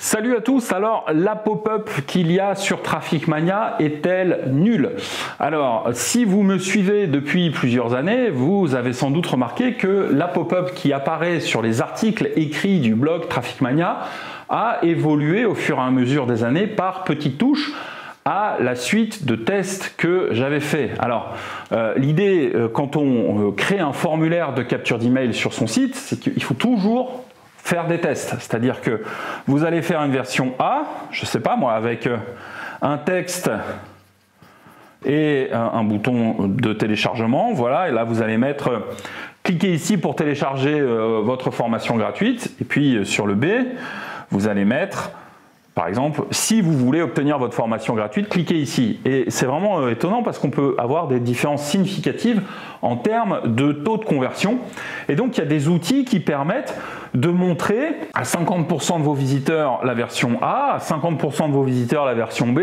Salut à tous, alors la pop-up qu'il y a sur Traffic Mania est-elle nulle? Alors si vous me suivez depuis plusieurs années, vous avez sans doute remarqué que la pop-up qui apparaît sur les articles écrits du blog Traffic Mania a évolué au fur et à mesure des années par petites touches à la suite de tests que j'avais fait. Alors, euh, l'idée, euh, quand on euh, crée un formulaire de capture d'email sur son site, c'est qu'il faut toujours faire des tests. C'est-à-dire que vous allez faire une version A, je ne sais pas moi, avec euh, un texte et un, bouton de téléchargement. Voilà, et là vous allez mettre, euh, cliquez ici pour télécharger euh, votre formation gratuite. Et puis sur le B, vous allez mettre par exemple, si vous voulez obtenir votre formation gratuite, cliquez ici. Et c'est vraiment étonnant parce qu'on peut avoir des différences significatives en termes de taux de conversion. Et donc, il y a des outils qui permettent de montrer à 50% de vos visiteurs la version A, à 50% de vos visiteurs la version B,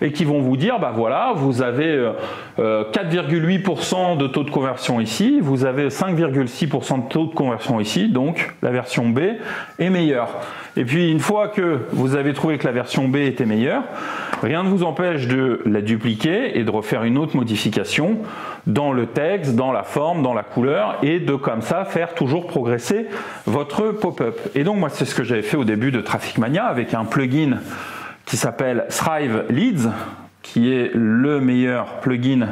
et qui vont vous dire, bah voilà, vous avez 4,8% euh, de taux de conversion ici, vous avez 5,6% de taux de conversion ici, donc la version B est meilleure. Et puis une fois que vous avez trouvé que la version B était meilleure, rien ne vous empêche de la dupliquer et de refaire une autre modification dans le texte, dans la forme, dans la couleur, et de comme ça faire toujours progresser votre pop-up. Et donc moi c'est ce que j'avais fait au début de Traffic Mania avec un plugin qui s'appelle Thrive Leads, qui est le meilleur plugin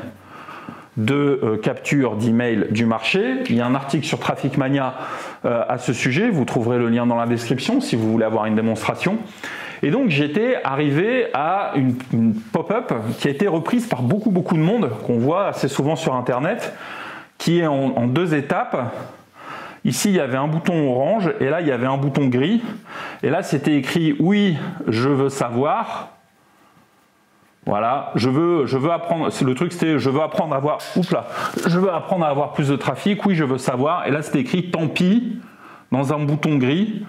de euh, capture d'email du marché. Il y a un article sur Traffic Mania euh, à ce sujet, vous trouverez le lien dans la description si vous voulez avoir une démonstration. Et donc j'étais arrivé à une, pop-up qui a été reprise par beaucoup beaucoup de monde, qu'on voit assez souvent sur Internet, qui est en, deux étapes. Ici, il y avait un bouton orange et là, il y avait un bouton gris. Et là, c'était écrit oui, je veux savoir. Voilà, je veux, je veux apprendre. Le truc, c'était je veux apprendre à avoir. Je veux apprendre à avoir plus de trafic. Oui, je veux savoir. Et là, c'était écrit tant pis dans un bouton gris.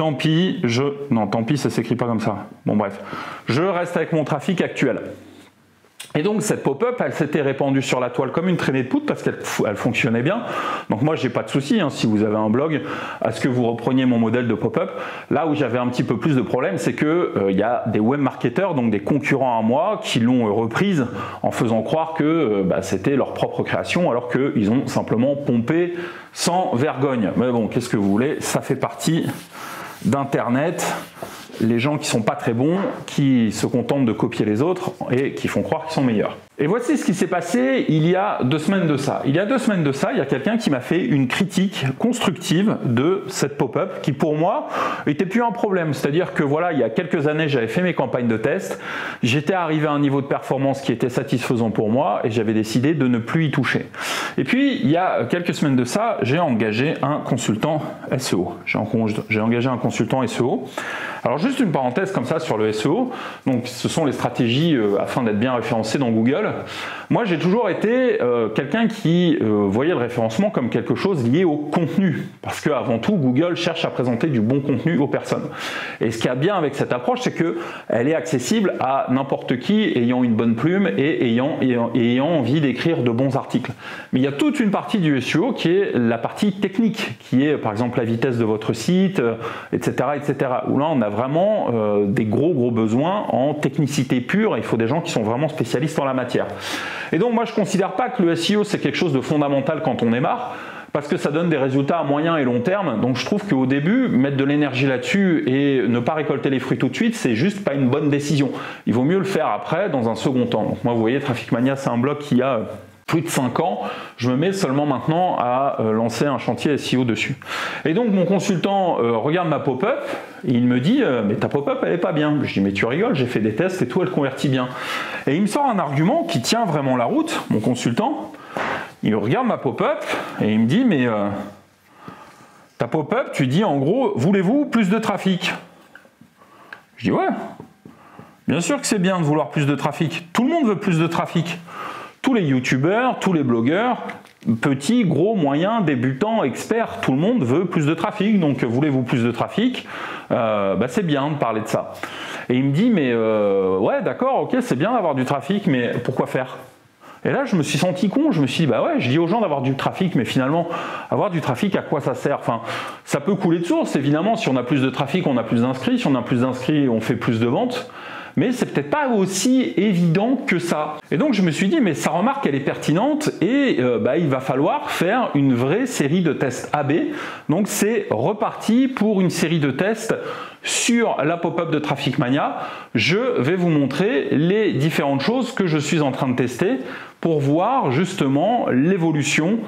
Tant pis, je... Non, tant pis, ça s'écrit pas comme ça. Bon bref. Je reste avec mon trafic actuel. Et donc cette pop-up, elle s'était répandue sur la toile comme une traînée de poudre parce qu'elle fonctionnait bien. Donc moi, j'ai pas de souci hein, si vous avez un blog à ce que vous repreniez mon modèle de pop-up. Là où j'avais un petit peu plus de problème, c'est que il euh, y a des web marketeurs, donc des concurrents à moi, qui l'ont euh, reprise en faisant croire que euh, bah, c'était leur propre création, alors qu'ils ont simplement pompé sans vergogne. Mais bon, qu'est-ce que vous voulez? Ça fait partie d'Internet les gens qui sont pas très bons, qui se contentent de copier les autres et qui font croire qu'ils sont meilleurs. Et voici ce qui s'est passé il y a deux semaines de ça. Il y a deux semaines de ça, il y a quelqu'un qui m'a fait une critique constructive de cette pop-up qui pour moi était plus un problème. C'est-à-dire que voilà, il y a quelques années, j'avais fait mes campagnes de test, j'étais arrivé à un niveau de performance qui était satisfaisant pour moi et j'avais décidé de ne plus y toucher. Et puis, il y a quelques semaines de ça, j'ai engagé un consultant SEO. J'ai engagé un consultant SEO. Alors juste une parenthèse comme ça sur le SEO. Donc ce sont les stratégies euh, afin d'être bien référencé dans Google. Moi, j'ai toujours été euh, quelqu'un qui euh, voyait le référencement comme quelque chose lié au contenu, parce qu'avant tout, Google cherche à présenter du bon contenu aux personnes. Et ce qui a bien avec cette approche, c'est qu'elle est accessible à n'importe qui ayant une bonne plume et ayant, ayant envie d'écrire de bons articles. Mais il y a toute une partie du SEO qui est la partie technique, qui est par exemple la vitesse de votre site, etc., etc. Où là, on a vraiment des gros gros besoins en technicité pure. Il faut des gens qui sont vraiment spécialistes en la matière. Et donc moi je considère pas que le SEO c'est quelque chose de fondamental quand on démarre parce que ça donne des résultats à moyen et long terme. Donc je trouve qu'au début, mettre de l'énergie là-dessus et ne pas récolter les fruits tout de suite, c'est juste pas une bonne décision. Il vaut mieux le faire après, dans un second temps. Donc moi, vous voyez, Traffic Mania, c'est un blog qui a de 5 ans, je me mets seulement maintenant à euh, lancer un chantier SEO dessus. Et donc mon consultant euh, regarde ma pop-up, et il me dit euh, mais ta pop-up elle est pas bien. Je dis mais tu rigoles, j'ai fait des tests et tout, elle convertit bien. Et il me sort un argument qui tient vraiment la route, mon consultant. Il regarde ma pop-up et il me dit mais ta pop-up, tu dis en gros, voulez-vous plus de trafic? Je dis ouais. Bien sûr que c'est bien de vouloir plus de trafic. Tout le monde veut plus de trafic tous les youtubeurs, tous les blogueurs, petits, gros, moyens, débutants, experts, tout le monde veut plus de trafic. Donc voulez-vous plus de trafic? Euh, bah, C'est bien de parler de ça. Et il me dit, mais euh, ouais, d'accord, ok, c'est bien d'avoir du trafic, mais pourquoi faire? Et là, je me suis senti con. Je me suis dit, bah ouais, je dis aux gens d'avoir du trafic, mais finalement, avoir du trafic, à quoi ça sert? Enfin, ça peut couler de source. Évidemment, si on a plus de trafic, on a plus d'inscrits. Si on a plus d'inscrits, on fait plus de ventes mais c'est peut-être pas aussi évident que ça. Et donc je me suis dit, mais sa remarque elle est pertinente et euh, bah, il va falloir faire une vraie série de tests AB. Donc c'est reparti pour une série de tests sur la pop-up de Traffic Mania. Je vais vous montrer les différentes choses que je suis en train de tester pour voir justement l'évolution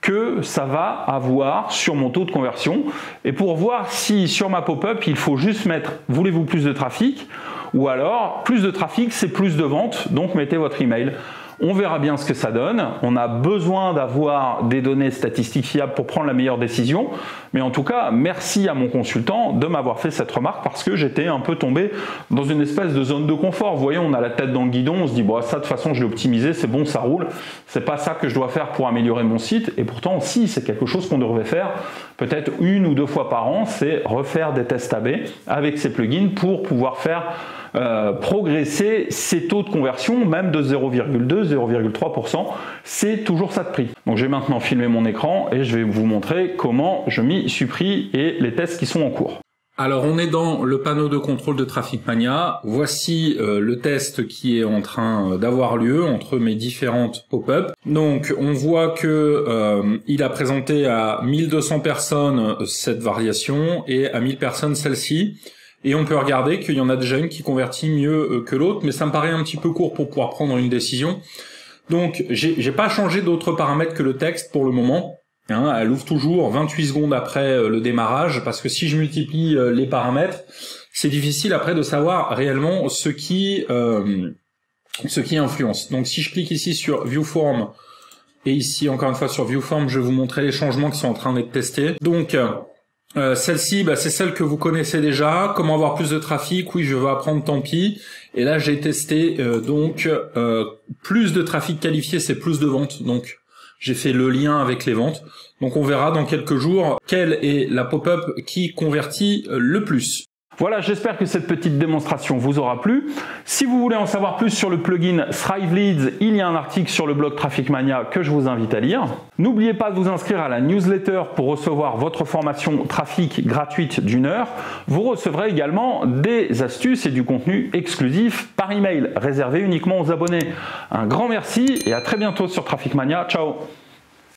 que ça va avoir sur mon taux de conversion et pour voir si sur ma pop-up il faut juste mettre voulez-vous plus de trafic? Ou alors, plus de trafic, c'est plus de ventes, donc mettez votre email. On verra bien ce que ça donne. On a besoin d'avoir des données statistiques fiables pour prendre la meilleure décision. Mais en tout cas, merci à mon consultant de m'avoir fait cette remarque parce que j'étais un peu tombé dans une espèce de zone de confort. Vous voyez, on a la tête dans le guidon, on se dit, ça de toute façon, je l'ai optimisé, c'est bon, ça roule. C'est pas ça que je dois faire pour améliorer mon site. Et pourtant, si, c'est quelque chose qu'on devrait faire peut-être une ou deux fois par an, c'est refaire des tests AB avec ces plugins pour pouvoir faire euh, progresser ces taux de conversion, même de 0,2, 0,3%. C'est toujours ça de prix. Donc je vais maintenant filmer mon écran et je vais vous montrer comment je m'y suis pris et les tests qui sont en cours. Alors on est dans le panneau de contrôle de Traffic Mania. Voici euh, le test qui est en train d'avoir lieu entre mes différentes pop-up. Donc on voit que euh, il a présenté à 1200 personnes cette variation et à 1000 personnes celle-ci. Et on peut regarder qu'il y en a déjà une qui convertit mieux euh, que l'autre, mais ça me paraît un petit peu court pour pouvoir prendre une décision. Donc j'ai pas changé d'autres paramètres que le texte pour le moment. Hein, elle ouvre toujours 28 secondes après euh, le démarrage, parce que si je multiplie euh, les paramètres, c'est difficile après de savoir réellement ce qui ce qui influence. Donc si je clique ici sur Viewform et ici encore une fois sur Viewform, je vais vous montrer les changements qui sont en train d'être testés. Donc euh, celle-ci, bah, c'est celle que vous connaissez déjà. Comment avoir plus de trafic? Oui, je veux apprendre, tant pis. Et là, j'ai testé euh, donc euh, plus de trafic qualifié, c'est plus de ventes. Donc, j'ai fait le lien avec les ventes. Donc, on verra dans quelques jours quelle est la pop-up qui convertit le plus. Voilà, j'espère que cette petite démonstration vous aura plu. Si vous voulez en savoir plus sur le plugin Thrive Leads, il y a un article sur le blog Traffic Mania que je vous invite à lire. N'oubliez pas de vous inscrire à la newsletter pour recevoir votre formation trafic gratuite d'une heure. Vous recevrez également des astuces et du contenu exclusif par email, réservé uniquement aux abonnés. Un grand merci et à très bientôt sur Traffic Mania. Ciao